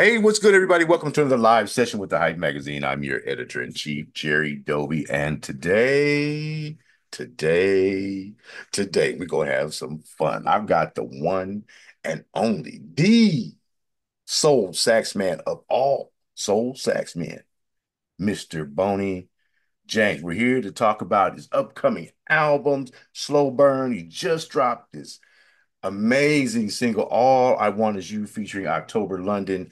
Hey, what's good, everybody? Welcome to another live session with the Hype Magazine. I'm your editor in chief, Jerry Doby, and today, today, today, we're gonna have some fun. I've got the one and only the soul sax man of all soul sax men, Mr. Boney James. We're here to talk about his upcoming albums, Slow Burn. He just dropped this amazing single, All I Want Is You, featuring October London.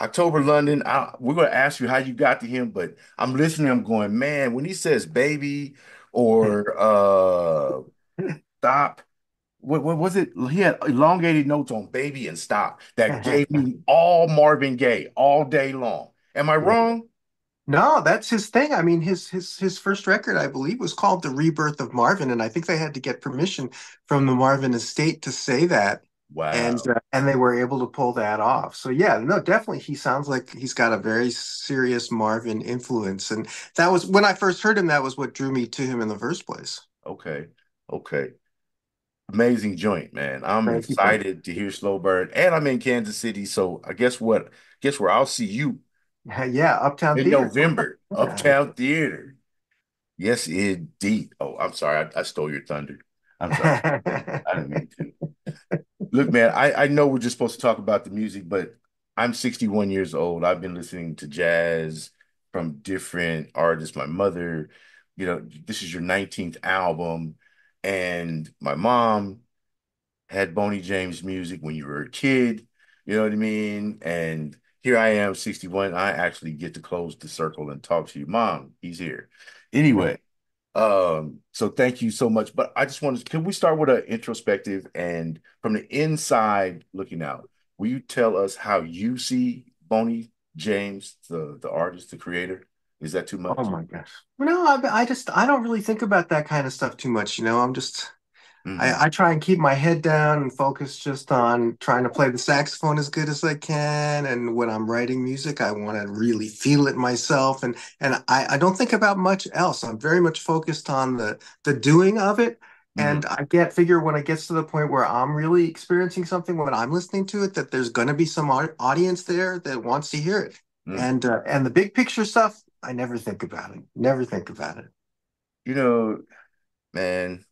October London, I, we're going to ask you how you got to him, but I'm listening, I'm going, man, when he says baby or uh stop, what, what was it? He had elongated notes on baby and stop that gave me all Marvin Gaye all day long. Am I wrong? No, that's his thing. I mean, his his his first record, I believe, was called The Rebirth of Marvin, and I think they had to get permission from the Marvin estate to say that, and Wow. uh, and they were able to pull that off. So yeah, no, definitely, he sounds like he's got a very serious Marvin influence, and that was when I first heard him. That was what drew me to him in the first place. Okay. Okay. Amazing joint, man. I'm Thank you. Excited to hear Slow Burn, and I'm in Kansas City, so I guess what? Guess where I'll see you you. Yeah, Uptown in Theater. November, Uptown Theater. Yes, indeed. Oh, I'm sorry. I, I stole your thunder. I'm sorry. I didn't mean to. Look, man, I, I know we're just supposed to talk about the music, but I'm 61 years old. I've been listening to jazz from different artists. My mother, you know, this is your 19th album. And my mom had Boney James music when you were a kid. You know what I mean? And here I am, 61. I actually get to close the circle and talk to you. Mom, he's here. Anyway, um, so thank you so much. But I just wanted, to can we start with an introspective and from the inside looking out? Will you tell us how you see Boney James, the the artist, the creator? Is that too much? Oh my gosh. No, I, I just I don't really think about that kind of stuff too much, you know. I'm just hmm I, I try and keep my head down and focus just on trying to play the saxophone as good as I can. And when I'm writing music, I want to really feel it myself. And and I, I don't think about much else. I'm very much focused on the the doing of it. hmm And I get figure when it gets to the point where I'm really experiencing something when I'm listening to it, that there's going to be some audience there that wants to hear it. hmm And uh, and the big picture stuff, I never think about it. Never think about it. You know, man.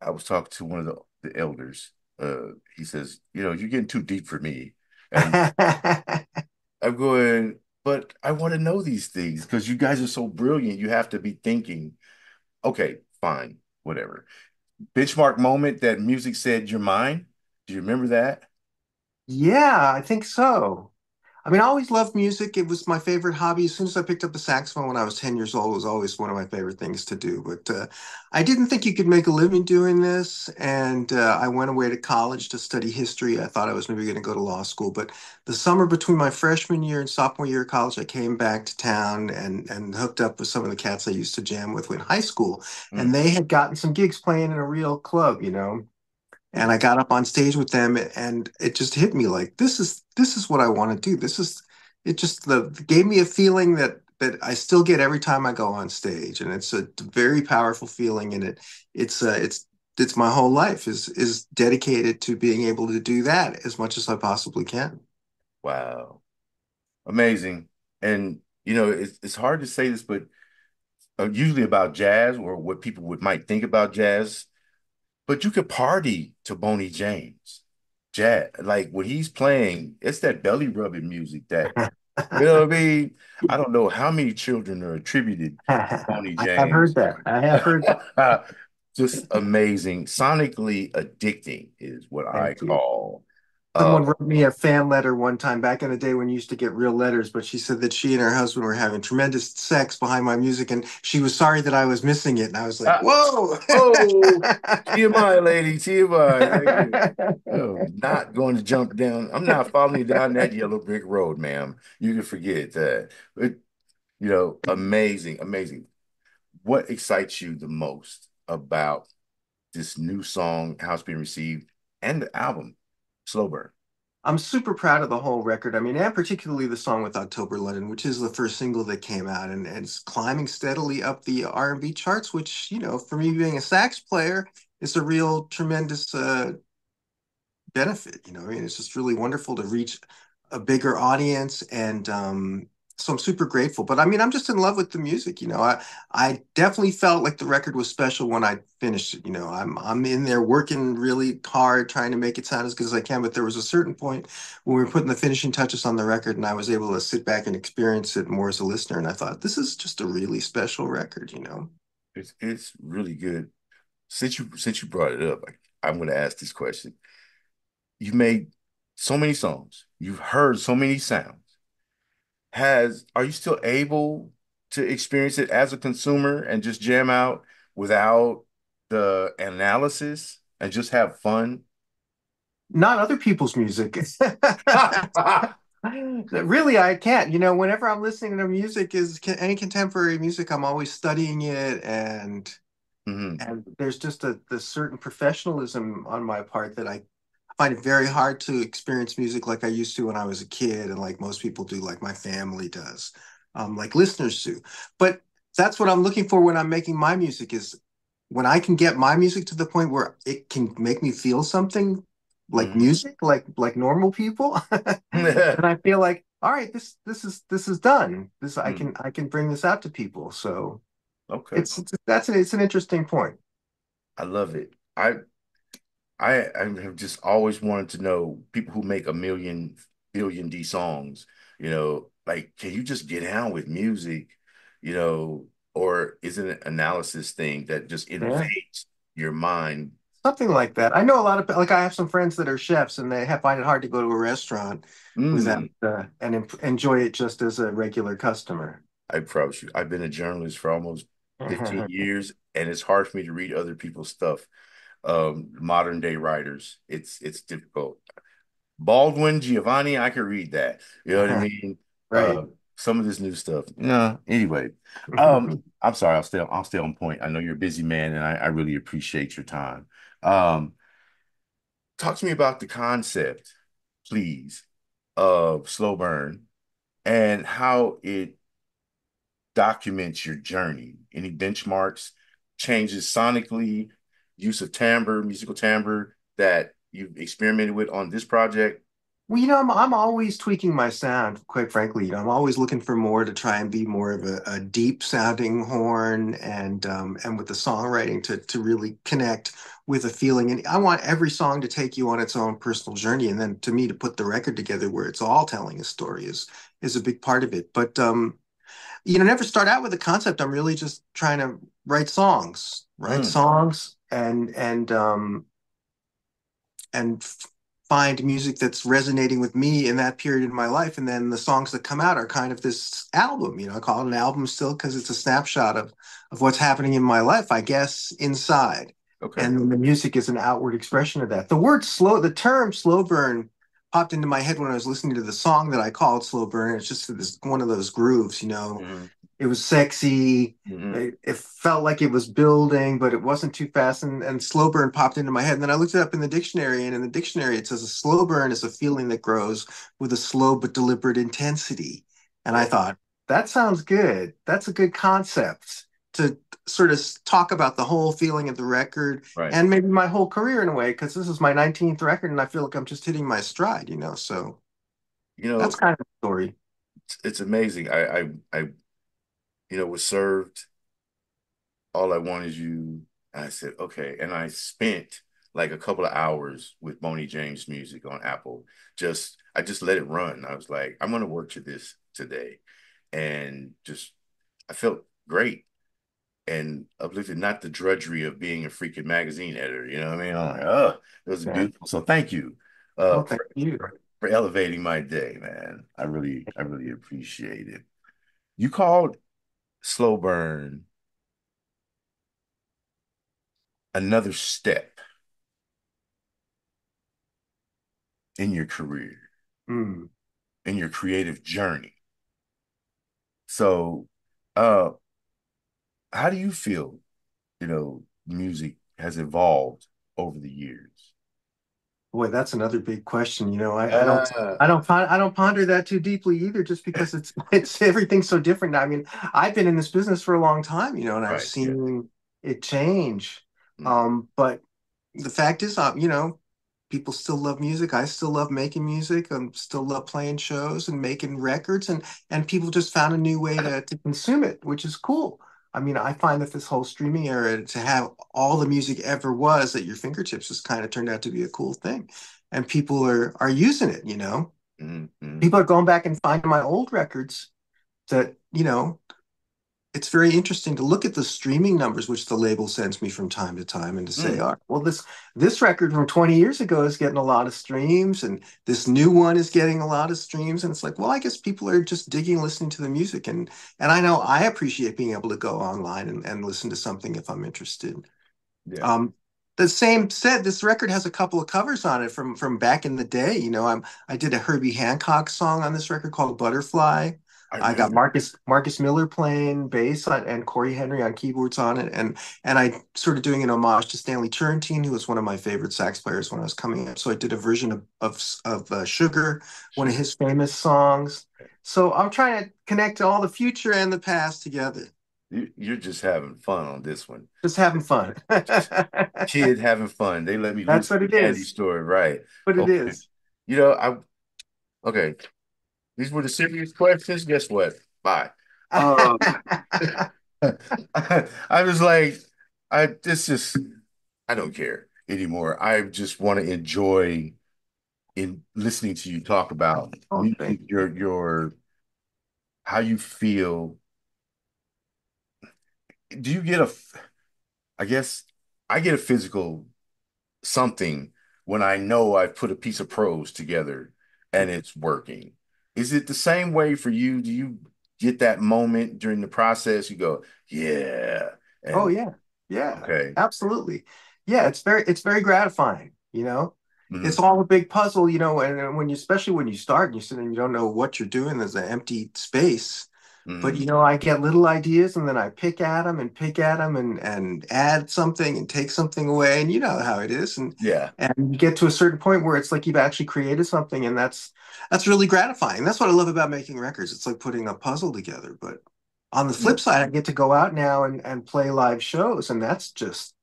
I was talking to one of the, the elders. Uh, he says, you know, you're getting too deep for me. I'm going, but I want to know these things because you guys are so brilliant. You have to be thinking, okay, fine, whatever. Benchmark moment that music said you're mine. Do you remember that? Yeah, I think so. I mean, I always loved music. It was my favorite hobby. As soon as I picked up the saxophone when I was 10 years old, it was always one of my favorite things to do. But uh, I didn't think you could make a living doing this. And uh, I went away to college to study history. I thought I was maybe going to go to law school. But the summer between my freshman year and sophomore year of college, I came back to town and, and hooked up with some of the cats I used to jam with in high school. Mm, And they had gotten some gigs playing in a real club, you know and I got up on stage with them and it just hit me like this is this is what I want to do. This is it just the gave me a feeling that that I still get every time I go on stage and it's a very powerful feeling and it it's uh, it's it's my whole life is is dedicated to being able to do that as much as I possibly can. wow, amazing. And you know, it's it's hard to say this, but uh, usually about jazz or what people would might think about jazz, but you could party to Boney James. Jazz, like when he's playing, it's that belly rubbing music that You know what I mean? I don't know how many children are attributed to Boney James. I have heard that. I have heard that. Just amazing. Sonically addicting is what I you. call. Uh, Someone wrote me a fan letter one time back in the day when you used to get real letters, but she said that she and her husband were having tremendous sex behind my music and she was sorry that I was missing it. And I was like, ah, whoa. oh, TMI, lady, TMI. Oh, not going to jump down. I'm not following you down that yellow brick road, ma'am. You can forget that. But, you know, amazing, amazing. What excites you the most about this new song, how it's being received, and the album, Slow Burn. I'm super proud of the whole record. I mean, and particularly the song with October London, which is the first single that came out and, and it's climbing steadily up the R&B charts, which, you know, for me being a sax player, is a real tremendous uh, benefit. You know, I mean, it's just really wonderful to reach a bigger audience, and um, so I'm super grateful. But I mean, I'm just in love with the music. You know, I I definitely felt like the record was special when I finished it. You know, I'm I'm in there working really hard trying to make it sound as good as I can. But there was a certain point when we were putting the finishing touches on the record, and I was able to sit back and experience it more as a listener. And I thought, this is just a really special record. You know, it's it's really good. Since you since you brought it up, I, I'm going to ask this question. You made so many songs. You've heard so many sounds has are you still able to experience it as a consumer and just jam out without the analysis and just have fun? Not other people's music. Really, I can't. You know, whenever I'm listening to music is any contemporary music, I'm always studying it and hmm and there's just a this certain professionalism on my part that I find it very hard to experience music like I used to when I was a kid and like most people do, like my family does, um, like listeners do. But that's what I'm looking for when I'm making my music is when I can get my music to the point where it can make me feel something like hmm music, like like normal people. And I feel like, all right, this this is this is done. This I Mm, can I can bring this out to people. So okay. it's, it's that's an it's an interesting point. I love it. I I I have just always wanted to know people who make a million billion D songs, you know, like can you just get down with music, you know, or is it an analysis thing that just Yeah. invades your mind? Something like that. I know a lot of like I have some friends that are chefs and they have, find it hard to go to a restaurant without Mm, uh, and en enjoy it just as a regular customer. I promise you, I've been a journalist for almost 15 years, and it's hard for me to read other people's stuff. Um, modern day writers, it's it's difficult. Baldwin, Giovanni, I could read that. You know what I mean? Right. Uh, some of this new stuff. No, anyway. Um, I'm sorry, I'll stay I'll stay on point. I know you're a busy man, and I, I really appreciate your time. Um, talk to me about the concept, please, of slow burn and how it documents your journey. Any benchmarks, changes sonically, use of timbre, musical timbre that you've experimented with on this project? Well, you know, I'm I'm always tweaking my sound, quite frankly. You know, I'm always looking for more to try and be more of a, a deep sounding horn and um and with the songwriting to to really connect with a feeling. And I want every song to take you on its own personal journey. And then to me to put the record together where it's all telling a story is is a big part of it. But um, you know, never start out with a concept. I'm really just trying to write songs, write Mm, songs and and um and find music that's resonating with me in that period in my life. And then the songs that come out are kind of this album. You know, I call it an album still because it's a snapshot of of what's happening in my life, I guess, inside. okay. And the music is an outward expression of that. The word slow, the term slow burn popped into my head when I was listening to the song that I called slow burn. It's just this one of those grooves, you know, hmm it was sexy. hmm It, it felt like it was building, but it wasn't too fast. And, and slow burn popped into my head. And then I looked it up in the dictionary, and in the dictionary it says a slow burn is a feeling that grows with a slow but deliberate intensity. And I thought, that sounds good. That's a good concept to sort of talk about the whole feeling of the record Right. and maybe my whole career in a way, because this is my 19th record and I feel like I'm just hitting my stride, you know. So You know, that's kind of the story. it's, it's amazing. I, I, I, you know, was served all I want is you. I said, okay. And I spent like a couple of hours with Boney James music on Apple. Just, I just let it run. I was like, I'm going to work to this today. And just, I felt great and uplifted, not the drudgery of being a freaking magazine editor. You know what I mean? I'm like, oh, it was Yeah. beautiful. So thank you uh, Oh, thank for, you. for elevating my day, man. I really, I really appreciate it. You called Slow Burn another step in your career, Mm. in your creative journey. So, uh, how do you feel, you know, music has evolved over the years? Boy, that's another big question. You know, I, I don't Uh, I don't pon- I don't ponder that too deeply either, just because it's it's everything's so different. I mean, I've been in this business for a long time, you know, and I've right, yeah. seen it change. Mm, Um, but the fact is, uh, you know, people still love music. I still love making music. I'm still love playing shows and making records, and and people just found a new way to to consume it, which is cool. I mean, I find that this whole streaming era to have all the music ever was at your fingertips has kind of turned out to be a cool thing, and people are are using it. You know, Mm-hmm. people are going back and finding my old records that you know it's very interesting to look at the streaming numbers which the label sends me from time to time and to say, Mm. right, well, this this record from 20 years ago is getting a lot of streams and this new one is getting a lot of streams. And it's like, well, I guess people are just digging listening to the music. And and I know I appreciate being able to go online and, and listen to something if I'm interested. Yeah, Um, the same said, this record has a couple of covers on it from from back in the day. You know, I'm I did a Herbie Hancock song on this record called Butterfly. I I got. Marcus Marcus Miller playing bass on, and Cory Henry on keyboards on it, and and I sort of doing an homage to Stanley Turrentine, who was one of my favorite sax players when I was coming up. So I did a version of of, of uh, Sugar, one of his famous songs. So I'm trying to connect all the future and the past together. You, you're just having fun on this one. Just having fun. Kid having fun. They let me That's what it is. it store, right? What it Okay. is. You know, I okay. These were the serious questions. Guess what? Bye. Um, I was like, I this just I don't care anymore. I just want to enjoy in listening to you talk about Oh, thank you. your your how you feel. Do you get a, I guess I get a physical something when I know I've put a piece of prose together and it's working. Is it the same way for you? Do you get that moment during the process? You go, yeah, Oh yeah. Yeah. okay. Absolutely. Yeah, it's very it's very gratifying, you know. It's Mhm, all a big puzzle, you know, and, and when you especially when you start and you sit and you don't know what you're doing, there's an empty space. But you mhm. know, I get little ideas and then I pick at them and pick at them and and add something and take something away, and you know how it is. And Yeah. and you get to a certain point where it's like you've actually created something, and that's that's really gratifying. That's what I love about making records. It's like putting a puzzle together. But on the Yeah. flip side, I get to go out now and and play live shows, and that's just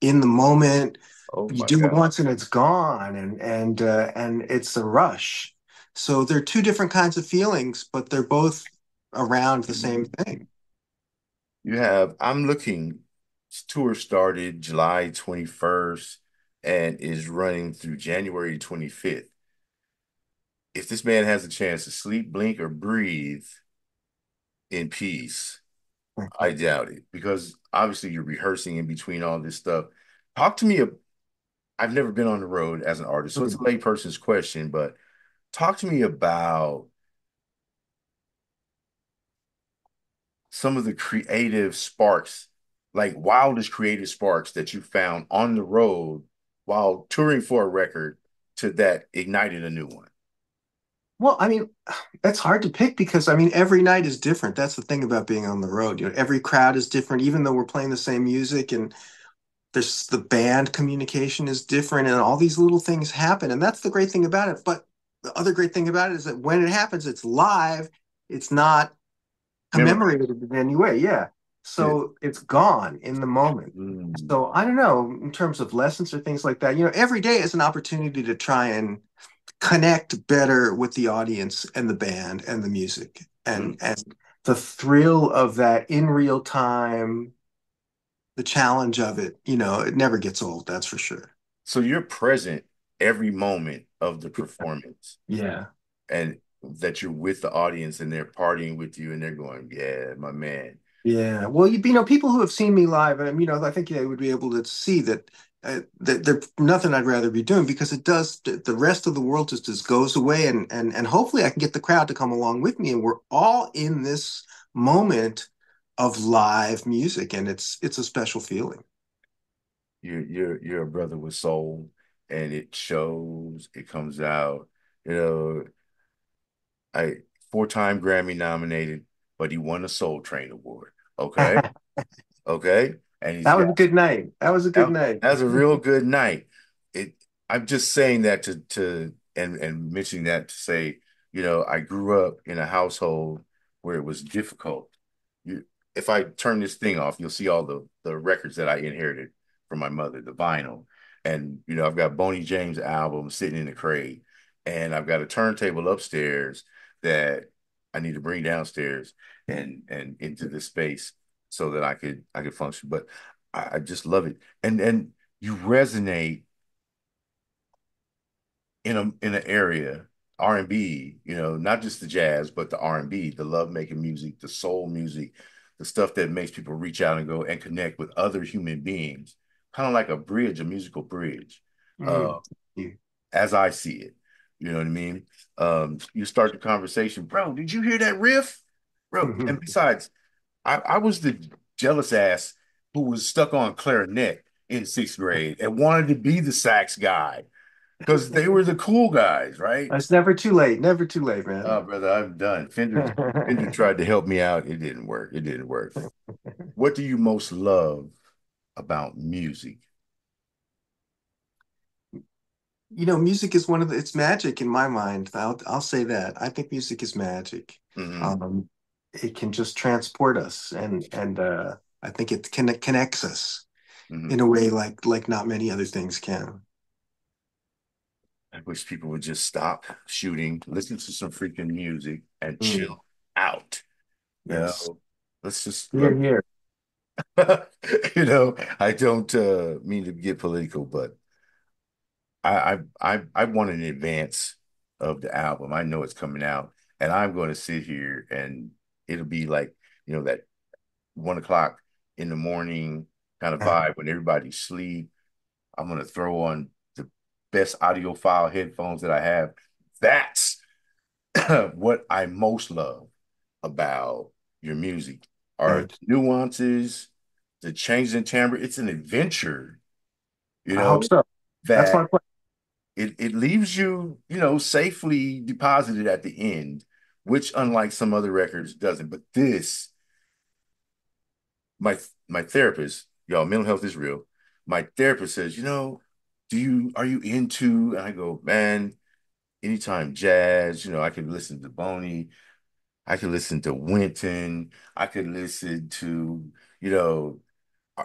in the moment. Oh You do it once and it's gone, and and uh, and it's a rush. So they're two different kinds of feelings, but they're both around the mm-hmm. same thing. You have, I'm looking, tour started July 21st and is running through January 25th. If this man has a chance to sleep, blink, or breathe in peace, mm-hmm. I doubt it because obviously you're rehearsing in between all this stuff. Talk to me. I've never been on the road as an artist, so it's a mm-hmm. layperson's question, but talk to me about some of the creative sparks, like wildest creative sparks that you found on the road while touring for a record to that ignited a new one. Well, I mean, that's hard to pick because I mean, every night is different. That's the thing about being on the road. You know, every crowd is different, even though we're playing the same music and there's the band communication is different and all these little things happen. And that's the great thing about it. But the other great thing about it is that when it happens, it's live. It's not Memory. commemorated in any way. Yeah. Yeah. So it's gone in the moment. Mm. So I don't know in terms of lessons or things like that. You know, every day is an opportunity to try and connect better with the audience and the band and the music and Mm. and the thrill of that in real time, the challenge of it, you know, it never gets old, that's for sure. So you're present every moment of the performance Yeah. and that you're with the audience and they're partying with you and they're going, yeah, my man. Yeah. Well, you, you know, people who have seen me live, and you know, I think they would be able to see that uh, that there's nothing I'd rather be doing because it does the rest of the world just just goes away, and and and hopefully I can get the crowd to come along with me, and we're all in this moment of live music, and it's it's a special feeling. You're you're you're a brother with soul and it shows, it comes out. You know, I four-time Grammy nominated, but he won a Soul Train Award. Okay. Okay. And he's was got a good night. That was a good that, night. that was a real good night. It I'm just saying that to to and and mentioning that to say, you know, I grew up in a household where it was difficult. You if I turn this thing off, you'll see all the the records that I inherited from my mother, the vinyl. and you know I've got Boney James album sitting in the crate, and I've got a turntable upstairs that I need to bring downstairs and and into this space so that I could I could function. But I, I just love it, and and you resonate in a in an area R and B, you know, not just the jazz, but the R and B, the love making music, the soul music, the stuff that makes people reach out and go and connect with other human beings, kind of like a bridge, a musical bridge, mm-hmm. uh, as I see it. You know what I mean? Um, you start the conversation, bro. Did you hear that riff, bro? Mm-hmm. And besides, I, I was the jealous ass who was stuck on clarinet in sixth grade and wanted to be the sax guy because they were the cool guys, right? It's never too late. Never too late, man. Oh, brother, I'm done. Fender, Fender tried to help me out. It didn't work. It didn't work. what do you most love about music? You know, music is one of the. It's magic in my mind. I'll I'll say that. I think music is magic. Mm-hmm. Um, it can just transport us, and and uh, I think it can it connects us mm-hmm. in a way like like not many other things can. I wish people would just stop shooting, listen to some freaking music, and mm. chill out. Yes. You know, let's just here, here. you know, I don't uh, mean to get political, but I, I I want an advance of the album. I know it's coming out, and I'm going to sit here and it'll be like you know that one o'clock in the morning kind of uh-huh. vibe when everybody's asleep. I'm going to throw on the best audiophile headphones that I have. That's what I most love about your music are right. nuances, the changes in timbre. It's an adventure. You know, I hope so. That That's my point. It, it leaves you, you know, safely deposited at the end, which unlike some other records doesn't. But this, my my therapist, y'all, mental health is real. My therapist says, you know, do you are you into? And I go, man, anytime jazz, you know, I could listen to Boney, I could listen to Wynton, I could listen to, you know, uh,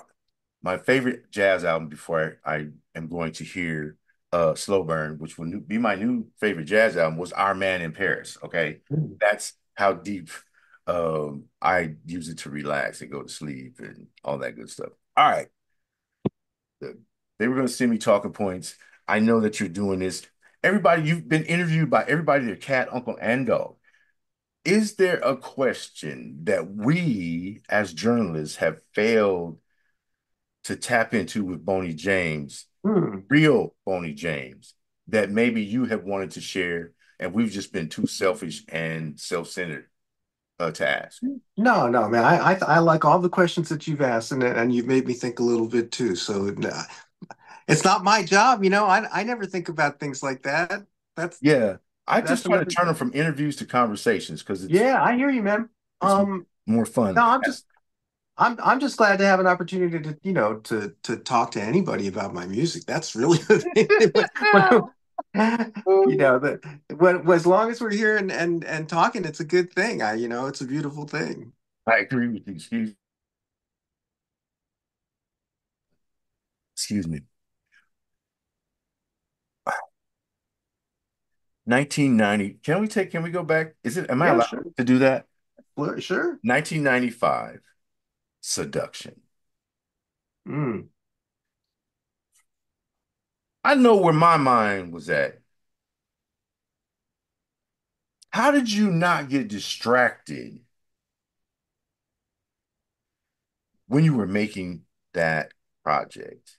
my favorite jazz album before I, I am going to hear uh Slow Burn, which will be my new favorite jazz album, was Our Man in Paris. Okay. Mm. That's how deep um I use it to relax and go to sleep and all that good stuff. All right. They were going to send me talking points. I know that you're doing this. Everybody, you've been interviewed by everybody, their cat, uncle, and dog. Is there a question that we as journalists have failed to tap into with Boney James, hmm. real Boney James, that maybe you have wanted to share and we've just been too selfish and self-centered uh, to ask? No, no, man. I, I, I like all the questions that you've asked, and and you've made me think a little bit too. So it's not my job, you know. I I never think about things like that. That's yeah. I just try to turn them from interviews to conversations because yeah, I hear you, man. Um, more fun. No, I'm just I'm I'm just glad to have an opportunity to you know to to talk to anybody about my music. That's really you know that when as long as we're here and and and talking, it's a good thing. I you know it's a beautiful thing. I agree with you. Excuse, excuse me. 1990. Can we take, can we go back? Is it, am I allowed sure. to do that? Sure. 1995, Seduction. Mm. I know where my mind was at. How did you not get distracted when you were making that project?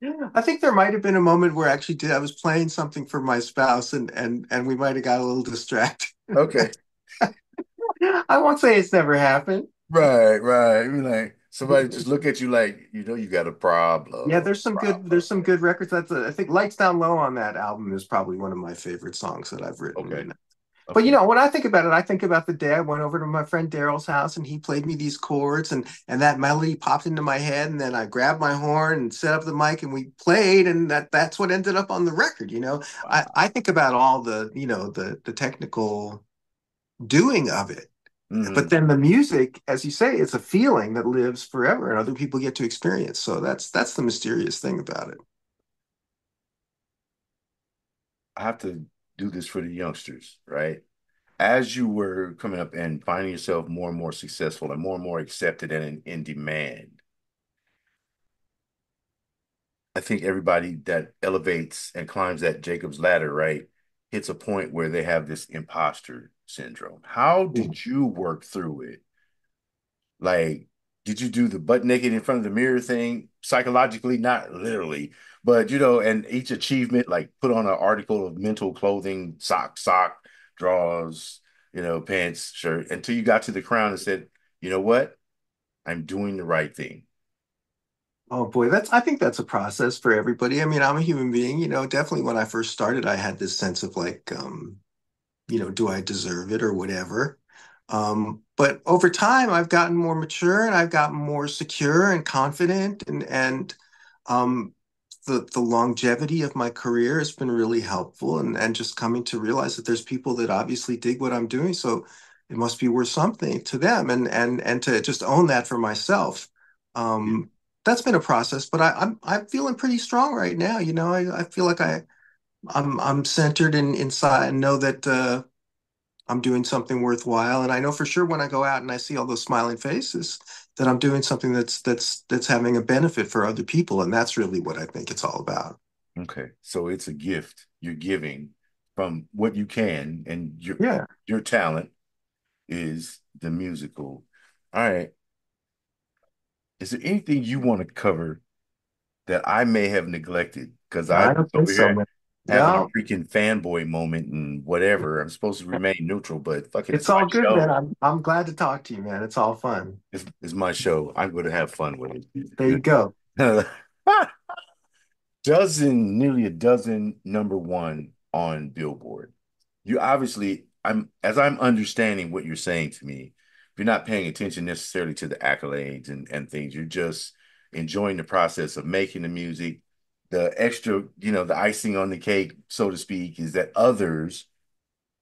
Yeah, I think there might have been a moment where actually did I was playing something for my spouse and and and we might have got a little distracted. Okay. I won't say it's never happened. Right, right. I mean, like somebody just look at you like you know you got a problem. Yeah, there's some problem. good there's some good records. That's a, I think Lights Down Low on that album is probably one of my favorite songs that I've written. Okay. But you know, when I think about it, I think about the day I went over to my friend Daryl's house and he played me these chords and and that melody popped into my head and then I grabbed my horn and set up the mic and we played and that that's what ended up on the record. You know, wow. I I think about all the you know the the technical doing of it But hmm then the music, as you say, it's a feeling that lives forever and other people get to experience. So that's that's the mysterious thing about it. I have to do this for the youngsters, right? As you were coming up and finding yourself more and more successful and more and more accepted and in, in demand, I think everybody that elevates and climbs that Jacob's ladder, right, hits a point where they have this imposter syndrome. How hmm. did you work through it? Like, did you do the butt naked in front of the mirror thing psychologically? Not literally, but you know, and each achievement, like put on an article of mental clothing, sock, sock, drawers, you know, pants, shirt, until you got to the crown and said, you know what? I'm doing the right thing. Oh boy, that's I think that's a process for everybody. I mean, I'm a human being, you know, definitely when I first started, I had this sense of like, um, you know, do I deserve it or whatever. Um, but over time, I've gotten more mature and I've gotten more secure and confident, and and um, the the longevity of my career has been really helpful, and and just coming to realize that there's people that obviously dig what I'm doing, so it must be worth something to them, and and and to just own that for myself. Um, that's been a process, but I, I'm I'm feeling pretty strong right now. You know, I, I feel like I I'm I'm centered in inside and know that. Uh, I'm doing something worthwhile. And I know for sure when I go out and I see all those smiling faces that I'm doing something that's that's that's having a benefit for other people. And that's really what I think it's all about. Okay. So it's a gift you're giving from what you can, and your Yeah. your talent is the musical. All right. Is there anything you want to cover that I may have neglected? Because I don't think so, here man. having a freaking fanboy moment and whatever. I'm supposed to remain neutral, but fuck it, it's it's all good, man. I'm I'm glad to talk to you, man. It's all fun. It's, it's my show. I'm going to have fun with it. There you go. dozen, nearly a dozen number one on Billboard. You obviously, I'm as I'm understanding what you're saying to me, you're not paying attention necessarily to the accolades and, and things. You're just enjoying the process of making the music. The extra, you know, the icing on the cake, so to speak, is that others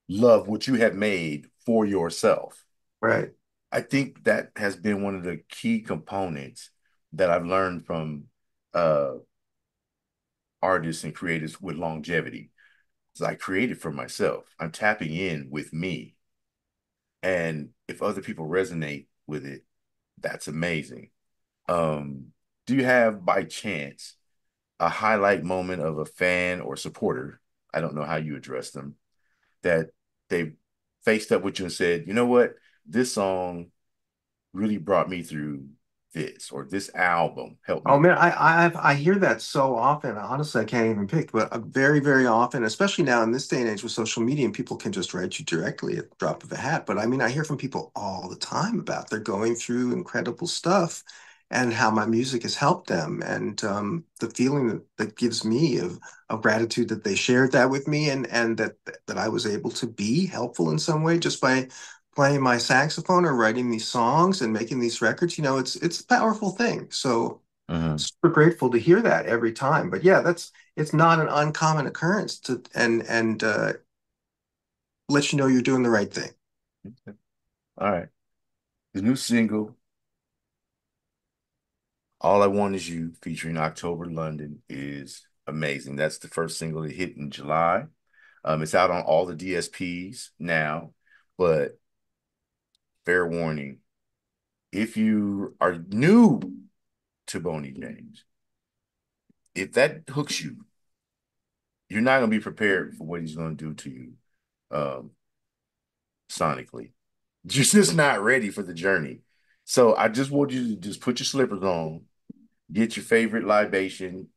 love what you have made for yourself. Right. I think that has been one of the key components that I've learned from uh artists and creators with longevity. So I created for myself. I'm tapping in with me. And if other people resonate with it, that's amazing. Um, do you have by chance a highlight moment of a fan or supporter? I don't know how you address them that they faced up with you and said, you know what, this song really brought me through this, or this album helped Oh man, I I I hear that so often. Honestly, I can't even pick, but uh, very, very often, especially now in this day and age with social media, and people can just write you directly at the drop of a hat. But I mean, I hear from people all the time about they're going through incredible stuff and how my music has helped them, and um, the feeling that, that gives me of of gratitude that they shared that with me, and and that that I was able to be helpful in some way just by playing my saxophone or writing these songs and making these records. You know, it's it's a powerful thing. So Mhm. super grateful to hear that every time. But yeah, that's it's not an uncommon occurrence to and and uh, let you know you're doing the right thing. All right. The new single, All I Want Is You, featuring October London, is amazing. That's the first single that hit in July. Um, it's out on all the DSPs now, but fair warning, if you are new to Boney James, if that hooks you, you're not gonna be prepared for what he's gonna do to you um sonically. You're just not ready for the journey. So I just want you to just put your slippers on, get your favorite libation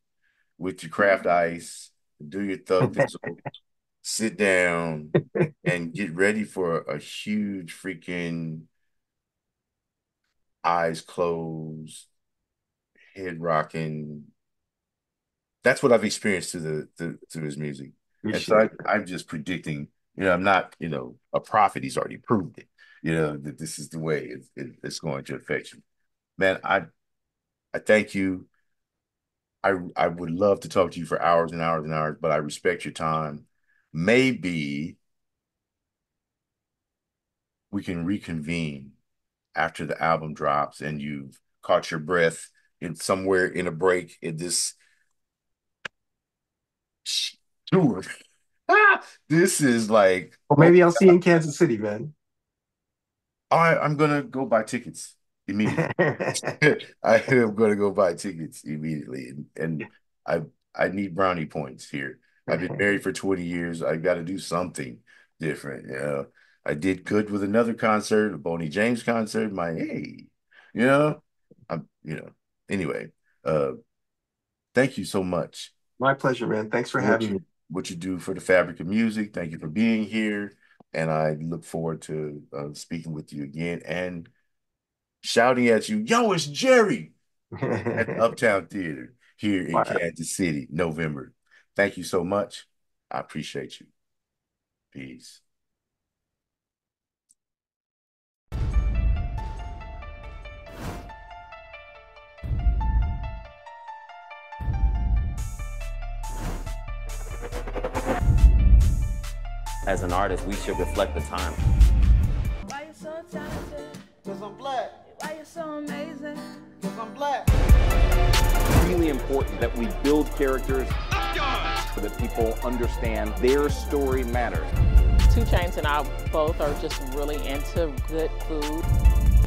with your craft ice, do your thug sit down and get ready for a huge freaking eyes closed, head rocking. That's what I've experienced to the to, to his music. And so I, I'm just predicting, you know, I'm not, you know, a prophet. He's already proved it, you know, that this is the way it, it, it's going to affect you. Man, I I thank you. I I would love to talk to you for hours and hours and hours, but I respect your time. Maybe we can reconvene after the album drops and you've caught your breath in somewhere in a break in this tour. this is like Or maybe I'll see you in Kansas City, man. I, I'm gonna go buy tickets immediately. I am gonna go buy tickets immediately, and, and I I need brownie points here. I've been married for 20 years. I got to do something different. You know, I did good with another concert, a Boney James concert. My hey, you know, I'm you know. Anyway, uh, thank you so much. My pleasure, man. Thanks for what having you, me. What you do for the fabric of music. Thank you for being here, and I look forward to uh, speaking with you again and shouting at you, "Yo, it's Jerry!" at the Uptown Theater here in Kansas City, November. Thank you so much. I appreciate you. Peace. As an artist, we should reflect the time. Why you so talented? Cause I'm black. Why you so amazing? Cause I'm black. really important that we build characters so that people understand their story matters. 2 Chainz and I both are just really into good food.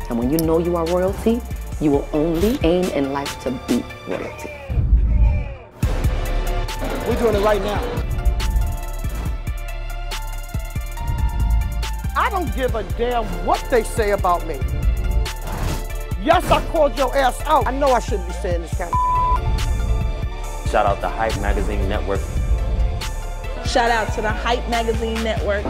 And when you know you are royalty, you will only aim in life to be royalty. We're doing it right now. I don't give a damn what they say about me. Yes, I called your ass out. I know I shouldn't be saying this kind of Shout out the Hype Magazine Network. Shout out to the Hype Magazine Network.